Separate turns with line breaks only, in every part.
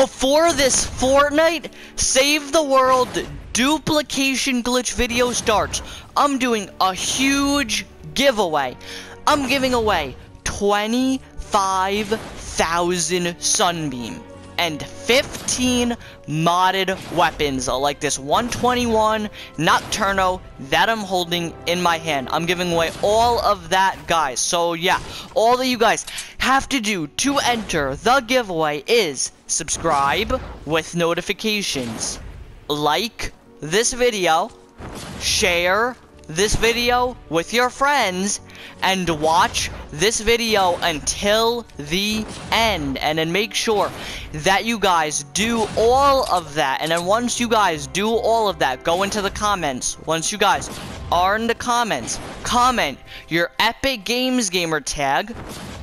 before this Fortnite Save the World duplication glitch video starts, I'm doing a huge giveaway. I'm giving away 25,000 Sunbeam and 15 modded weapons uh, like this 121 Nocturno that I'm holding in my hand. I'm giving away all of that, guys. So, yeah, all that you guys have to do to enter the giveaway is subscribe with notifications, like this video, share this video with your friends and watch this video until the end. And then make sure that you guys do all of that. And then once you guys do all of that go into the comments. Once you guys are in the comments comment your epic games gamer tag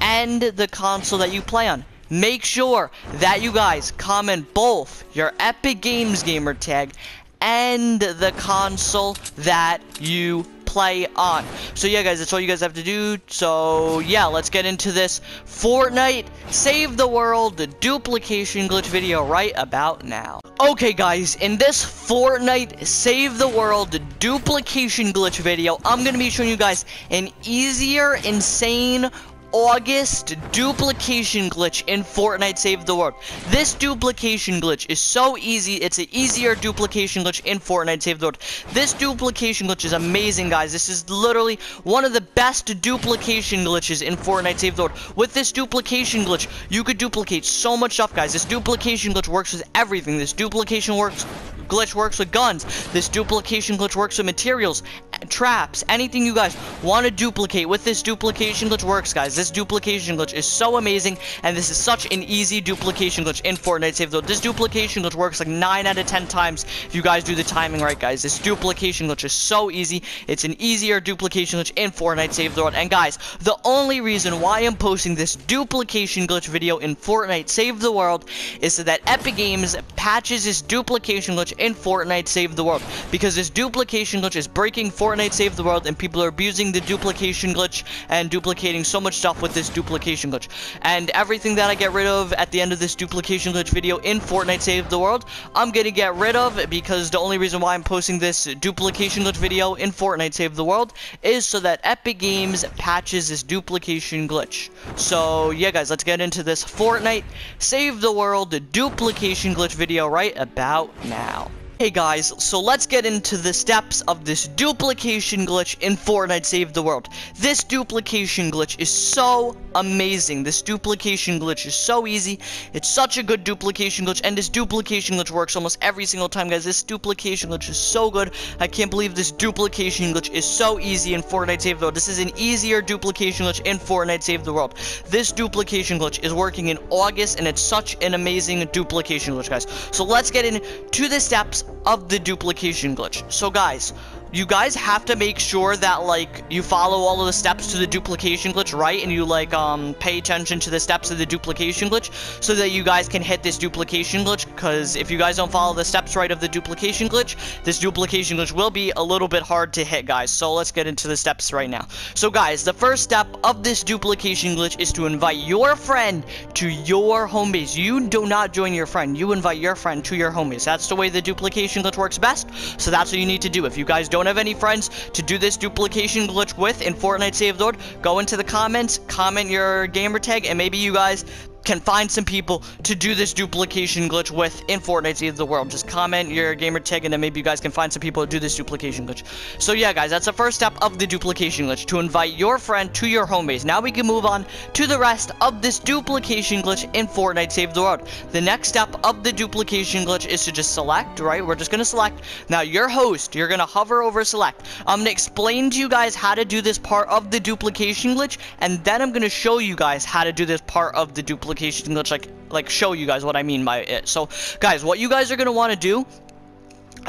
and the console that you play on. Make sure that you guys comment both your epic games gamer tag and the console that you play on. So yeah, guys, that's all you guys have to do. So yeah, let's get into this Fortnite Save the World the duplication glitch video right about now. Okay, guys, in this Fortnite Save the World duplication glitch video, I'm gonna be showing you guys an easier, insane August duplication glitch in Fortnite Save the World. This duplication glitch is so easy. It's an easier duplication glitch in Fortnite Save the World. This duplication glitch is amazing, guys. This is literally one of the best duplication glitches in Fortnite Save the World. With this duplication glitch, you could duplicate so much stuff, guys. This duplication glitch works with everything. This duplication works glitch works with guns. This duplication glitch works with materials, traps, anything you guys want to duplicate with this duplication glitch works, guys. This duplication glitch is so amazing, and this is such an easy duplication glitch in Fortnite Save, though. This duplication glitch works like 9 out of 10 times if you guys do the timing right, guys. This duplication glitch is so easy. It's an easier duplication glitch in Fortnite Save the World. And guys, the only reason why I'm posting this duplication glitch video in Fortnite Save the World is so that Epic Games patches this duplication glitch in Fortnite Save the World. Because this duplication glitch is breaking Fortnite Save the World and people are abusing the duplication glitch and duplicating so much stuff with this duplication glitch. And everything that I get rid of at the end of this duplication glitch video in Fortnite Save the World, I'm gonna get rid of because the only reason why I'm posting this duplication glitch video in Fortnite Save the World is so that Epic Games patches this duplication glitch. So yeah guys, let's get into this Fortnite Save the World duplication glitch video right about now. Hey guys, so let's get into the steps of this duplication glitch in Fortnite Save the World. This duplication glitch is so amazing. This duplication glitch is so easy. It's such a good duplication glitch, and this duplication glitch works almost every single time, guys. This duplication glitch is so good. I can't believe this duplication glitch is so easy in Fortnite Save the World. This is an easier duplication glitch in Fortnite Save the World. This duplication glitch is working in August, and it's such an amazing duplication glitch, guys. So let's get into the steps of the duplication glitch. So guys, you guys have to make sure that like you follow all of the steps to the duplication glitch right? And you like um pay attention to the steps of the duplication glitch so that you guys can hit this duplication glitch. Because if you guys don't follow the steps right of the duplication glitch this duplication glitch will be a little bit hard to hit guys. So let's get into the steps right now. So guys the first step of this duplication glitch is to invite your friend to your home base. You do not join your friend. You invite your friend to your home base. That's the way the duplication glitch works best. So that's what you need to do. If you guys don't don't have any friends to do this duplication glitch with in Fortnite Save World, go into the comments, comment your gamer tag, and maybe you guys can find some people to do this duplication glitch with in Fortnite Save the World. Just comment your gamer tag and then maybe you guys can find some people to do this duplication glitch. So yeah, guys, that's the first step of the duplication glitch, to invite your friend to your home base. Now we can move on to the rest of this duplication glitch in Fortnite Save the World. The next step of the duplication glitch is to just select, right? We're just going to select. Now, your host, you're going to hover over select. I'm going to explain to you guys how to do this part of the duplication glitch, and then I'm going to show you guys how to do this part of the duplication application glitch, like, like show you guys what I mean by it. So, guys, what you guys are going to want to do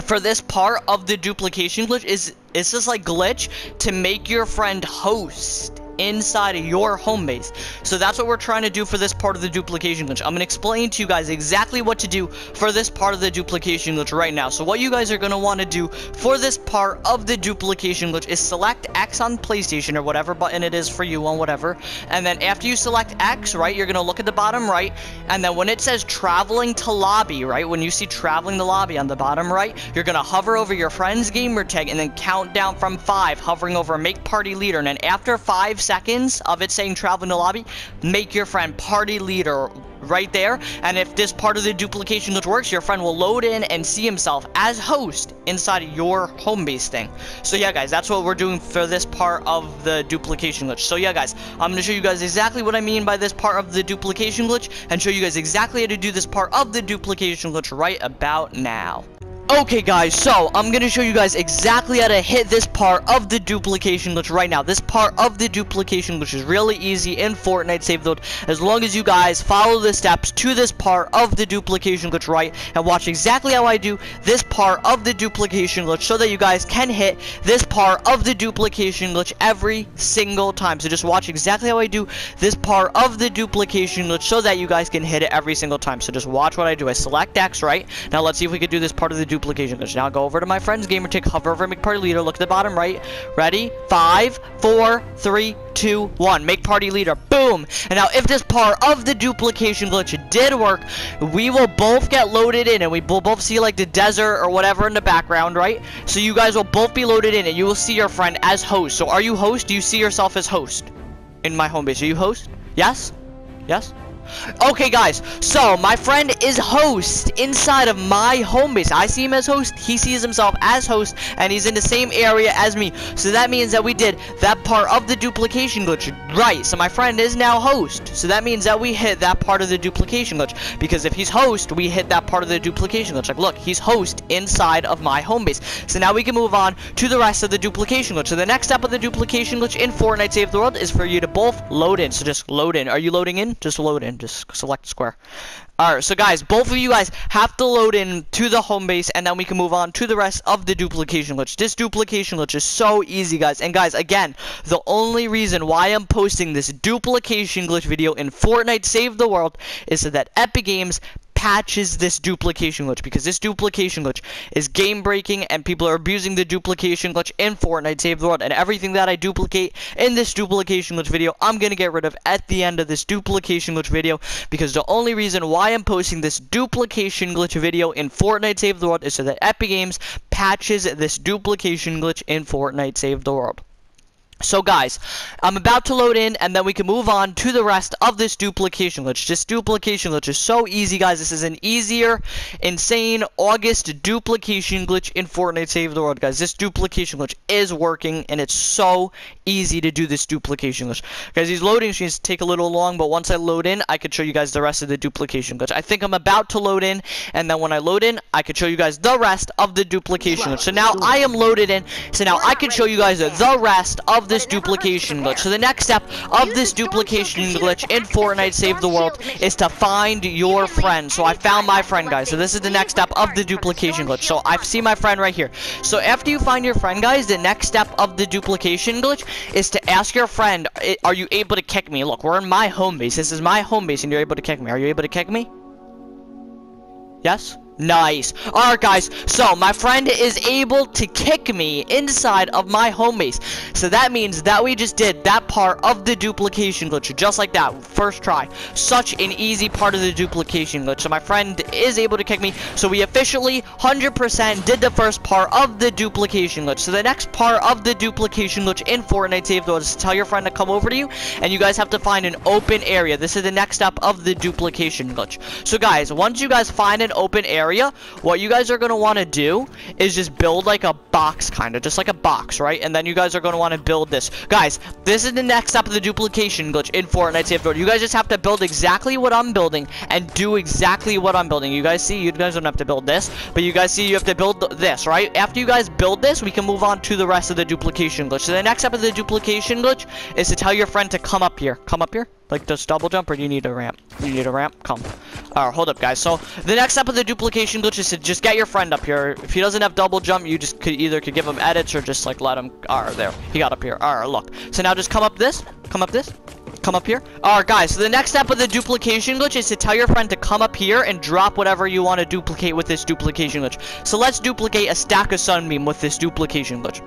for this part of the duplication glitch is, is this like glitch to make your friend host inside of your home base. So that's what we're trying to do for this part of the duplication glitch. I'm going to explain to you guys exactly what to do for this part of the duplication glitch right now. So what you guys are going to want to do for this part of the duplication glitch is select X on PlayStation or whatever button it is for you on whatever. And then after you select X, right, you're going to look at the bottom right. And then when it says traveling to lobby, right, when you see traveling to lobby on the bottom right, you're going to hover over your friend's gamer tag and then count down from five, hovering over make party leader. And then after five seconds of it saying traveling to lobby, make your friend party leader right there. And if this part of the duplication glitch works, your friend will load in and see himself as host inside your home base thing. So yeah, guys, that's what we're doing for this part of the duplication glitch. So yeah, guys, I'm going to show you guys exactly what I mean by this part of the duplication glitch and show you guys exactly how to do this part of the duplication glitch right about now. Okay guys, so I'm gonna show you guys exactly how to hit this part of the duplication glitch right now. This part of the duplication glitch is really easy in Fortnite Save Load as long as you guys follow the steps to this part of the duplication glitch right and watch exactly how I do this part of the duplication glitch so that you guys can hit this part of the duplication glitch every single time. So just watch exactly how I do this part of the duplication glitch so that you guys can hit it every single time. So just watch what I do. I select X, right? Now let's see if we can do this part of the duplication glitch. Now go over to my friend's gamer tick, hover over make party leader, look at the bottom right. Ready? Five, four, three, two, one. Make party leader. Boom! And now if this part of the duplication glitch did work, we will both get loaded in and we will both see like the desert or whatever in the background, right? So you guys will both be loaded in and you will see your friend as host. So are you host? Do you see yourself as host? In my home base. Are you host? Yes? Yes? Okay, guys, so my friend is host inside of my home base. I see him as host, he sees himself as host, and he's in the same area as me. So that means that we did that part of the duplication glitch. Right, so my friend is now host. So that means that we hit that part of the duplication glitch. Because if he's host, we hit that part of the duplication glitch. Like, look, he's host inside of my home base. So now we can move on to the rest of the duplication glitch. So the next step of the duplication glitch in Fortnite Save the World is for you to both load in. So just load in. Are you loading in? Just load in just select square. Alright, so guys, both of you guys have to load in to the home base, and then we can move on to the rest of the duplication glitch. This duplication glitch is so easy, guys. And guys, again, the only reason why I'm posting this duplication glitch video in Fortnite Save the World is so that Epic Games patches this duplication glitch because this duplication glitch is game breaking and people are abusing the duplication glitch in Fortnite Save the World and everything that I duplicate in this duplication glitch video I'm gonna get rid of at the end of this duplication glitch video because the only reason why I'm posting this duplication glitch video in Fortnite Save the World is so that Epic Games patches this duplication glitch in Fortnite Save the World. So guys, I'm about to load in and then we can move on to the rest of this duplication glitch. This duplication glitch is so easy guys. This is an easier, insane August duplication glitch in Fortnite Save the World guys. This duplication glitch is working and it's so easy to do this duplication glitch. Guys, these loading screens take a little long, but once I load in, I could show you guys the rest of the duplication glitch. I think I'm about to load in and then when I load in, I could show you guys the rest of the duplication glitch. So now I am loaded in. So now I can show you guys the rest of the this duplication glitch. So the next step of this duplication glitch in Fortnite Save the World is to find your friend. So I found my friend, guys. So this is the next step of the duplication glitch. So I see my friend right here. So after you find your friend, guys, the next step of the duplication glitch is to ask your friend, are you able to kick me? Look, we're in my home base. This is my home base, and you're able to kick me. Are you able to kick me? Yes? Nice. Alright guys, so my friend is able to kick me inside of my home base. So that means that we just did that part of the duplication glitch, just like that, first try. Such an easy part of the duplication glitch. So my friend is able to kick me, so we officially 100% did the first part of the duplication glitch. So the next part of the duplication glitch in Fortnite Save though is tell your friend to come over to you, and you guys have to find an open area. This is the next step of the duplication glitch. So guys, once you guys find an open area, what you guys are going to want to do is just build like a box, kind of, just like a box, right? And then you guys are going to want to build this. Guys, this is the next step of the duplication glitch in Fortnite Save Safe You guys just have to build exactly what I'm building and do exactly what I'm building. You guys see, you guys don't have to build this, but you guys see you have to build this, right? After you guys build this, we can move on to the rest of the duplication glitch. So the next step of the duplication glitch is to tell your friend to come up here. Come up here. Like, just double jump, or do you need a ramp? You need a ramp? Come. Alright, hold up, guys. So, the next step of the duplication glitch is to just get your friend up here. If he doesn't have double jump, you just could either could give him edits or just, like, let him... Alright, there. He got up here. Alright, look. So now just come up this. Come up this. Come up here. Alright, guys, so the next step of the duplication glitch is to tell your friend to come up here and drop whatever you want to duplicate with this duplication glitch. So let's duplicate a stack of sun sunbeam with this duplication glitch.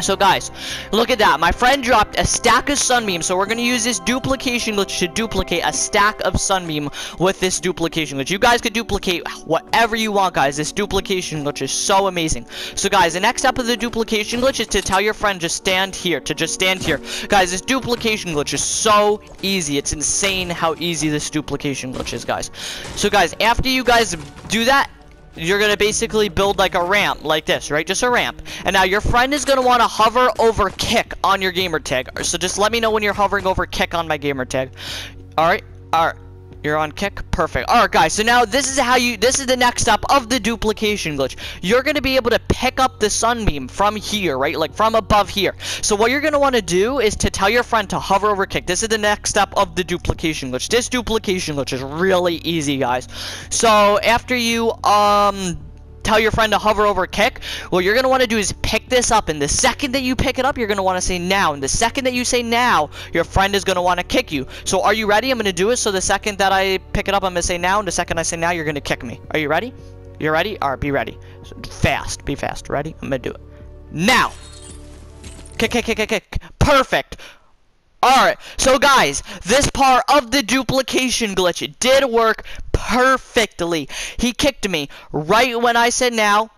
So guys, look at that. My friend dropped a stack of Sunbeam. So we're going to use this duplication glitch to duplicate a stack of Sunbeam with this duplication glitch. You guys could duplicate whatever you want, guys. This duplication glitch is so amazing. So guys, the next step of the duplication glitch is to tell your friend to stand here, to just stand here. Guys, this duplication glitch is so easy. It's insane how easy this duplication glitch is, guys. So guys, after you guys do that, you're gonna basically build like a ramp like this, right? Just a ramp. And now your friend is gonna wanna hover over kick on your gamer tag. So just let me know when you're hovering over kick on my gamer tag. Alright, alright. You're on kick? Perfect. Alright, guys, so now this is how you, this is the next step of the duplication glitch. You're to be able to pick up the sunbeam from here, right? Like, from above here. So what you're want to do is to tell your friend to hover over kick. This is the next step of the duplication glitch. This duplication glitch is really easy, guys. So, after you, um, tell your friend to hover over kick, what you're going to want to do is pick this up. And the second that you pick it up, you're going to want to say now. And the second that you say now, your friend is going to want to kick you. So are you ready? I'm going to do it. So the second that I pick it up, I'm going to say now. And the second I say now, you're going to kick me. Are you ready? You ready? All right, be ready. Fast. Be fast. Ready? I'm going to do it. Now. Kick, kick, kick, kick, kick. Perfect. Alright, so guys, this part of the duplication glitch did work perfectly. He kicked me right when I said now.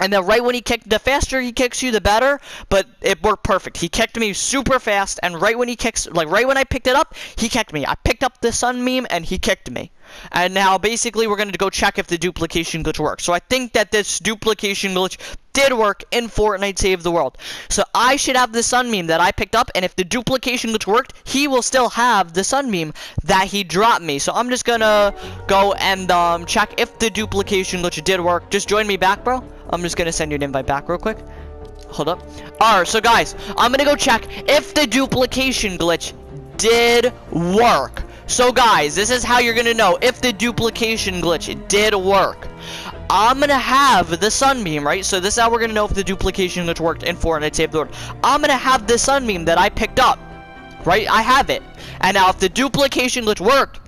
And then right when he kicked, the faster he kicks you, the better. But it worked perfect. He kicked me super fast, and right when he kicks, like right when I picked it up, he kicked me. I picked up the sunbeam, and he kicked me. And now basically we're going to go check if the duplication glitch works. So I think that this duplication glitch did work in Fortnite Save the World. So I should have the sunbeam that I picked up, and if the duplication glitch worked, he will still have the sunbeam that he dropped me. So I'm just gonna go and um, check if the duplication glitch did work. Just join me back, bro. I'm just gonna send you an invite back real quick. Hold up. Alright, so guys, I'm gonna go check if the duplication glitch did work. So guys, this is how you're gonna know if the duplication glitch did work. I'm gonna have the sunbeam, right? So this is how we're gonna know if the duplication glitch worked in Fortnite Save the World. I'm gonna have the sunbeam that I picked up, right? I have it. And now if the duplication glitch worked,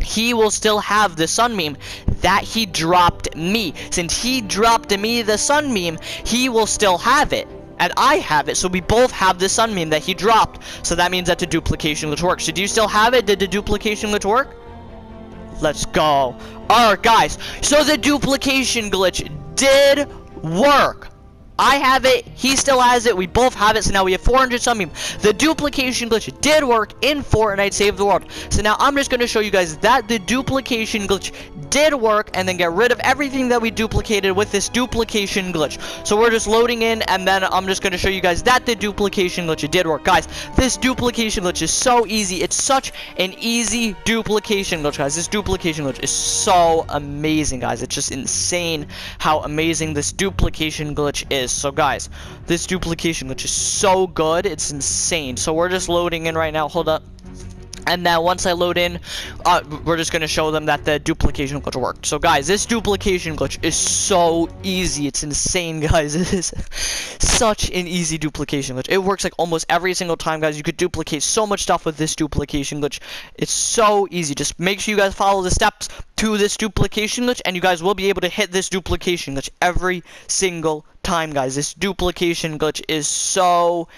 he will still have the sunbeam that he dropped me. Since he dropped me the sunbeam, he will still have it. And I have it, so we both have the sunbeam that he dropped. So that means that the duplication glitch works. So do you still have it? Did the duplication glitch work? Let's go. Alright, guys. So the duplication glitch did work. I have it, he still has it, we both have it, so now we have 400 something. The duplication glitch did work in Fortnite Save the World. So now I'm just going to show you guys that the duplication glitch did work and then get rid of everything that we duplicated with this duplication glitch. So we're just loading in and then I'm just going to show you guys that the duplication glitch did work. Guys, this duplication glitch is so easy. It's such an easy duplication glitch, guys. This duplication glitch is so amazing, guys. It's just insane how amazing this duplication glitch is is. So guys, this duplication glitch is so good, it's insane. So we're just loading in right now. Hold up. And then once I load in, uh, we're just going to show them that the duplication glitch worked. So guys, this duplication glitch is so easy. It's insane, guys. It is such an easy duplication glitch. It works like almost every single time, guys. You could duplicate so much stuff with this duplication glitch. It's so easy. Just make sure you guys follow the steps to this duplication glitch, and you guys will be able to hit this duplication glitch every single time, guys. This duplication glitch is so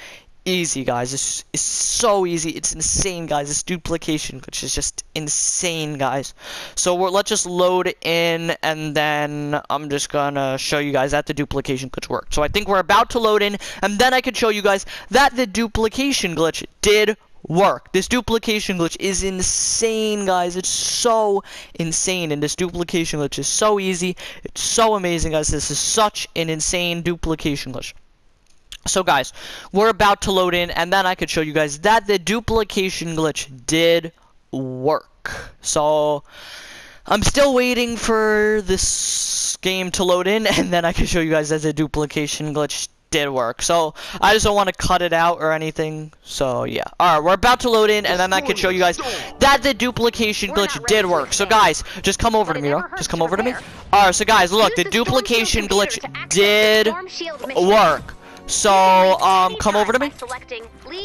easy, guys. It's, it's so easy. It's insane, guys. This duplication, which is just insane, guys. So we're let's just load in, and then I'm just gonna show you guys that the duplication glitch worked. So I think we're about to load in, and then I can show you guys that the duplication glitch did work. This duplication glitch is insane, guys. It's so insane, and this duplication glitch is so easy. It's so amazing, guys. This is such an insane duplication glitch. So guys, we're about to load in and then I could show you guys that the duplication glitch did work. So I'm still waiting for this game to load in and then I can show you guys that the duplication glitch did work. So I just don't want to cut it out or anything. So yeah. Alright, we're about to load in and then I can show you guys that the duplication glitch did work. So guys, just come over to me, bro. Just come over to me. Alright, so guys, look, the duplication glitch did work. So, um, come over to me.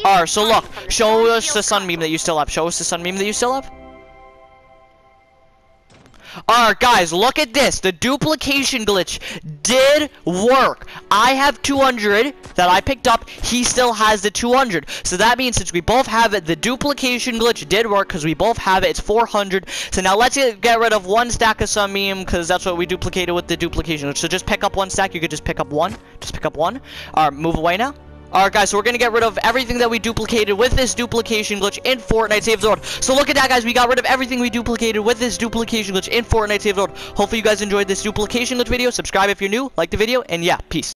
Alright, so look, show us the sunbeam that you still have. Show us the sunbeam that you still have. Alright, guys, look at this. The duplication glitch did work. I have 200 that I picked up. He still has the 200. So that means since we both have it, the duplication glitch did work because we both have it. It's 400. So now let's get rid of one stack of some sunbeam because that's what we duplicated with the duplication glitch. So just pick up one stack. You could just pick up one. Just pick up one. Alright, move away now. Alright guys, so we're gonna get rid of everything that we duplicated with this duplication glitch in Fortnite Save the World. So look at that guys, we got rid of everything we duplicated with this duplication glitch in Fortnite Save the World. Hopefully you guys enjoyed this duplication glitch video. Subscribe if you're new, like the video, and yeah, peace.